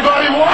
Everybody wants.